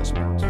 listeners.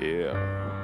Yeah.